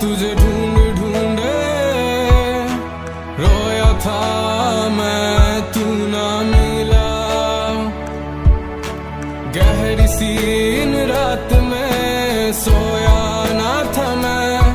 तुझे ढूंढ ढूंढ, रोया था मैं, तू ना मिला। गहरी सीन रात में सोया ना